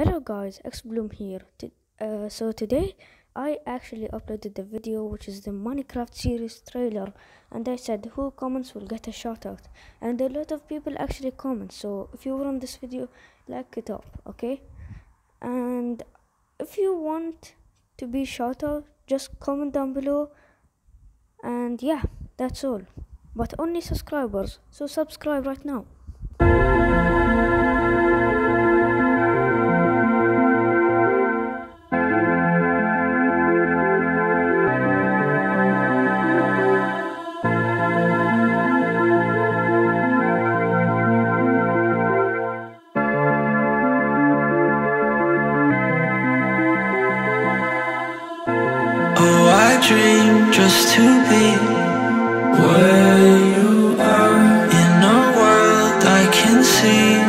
Hello guys, XBloom here. Uh, so today I actually uploaded the video which is the Minecraft series trailer and I said who comments will get a shout out? And a lot of people actually comment so if you want this video like it up okay? And if you want to be shout out just comment down below. And yeah that's all. But only subscribers so subscribe right now dream just to be where you are in a world I can see.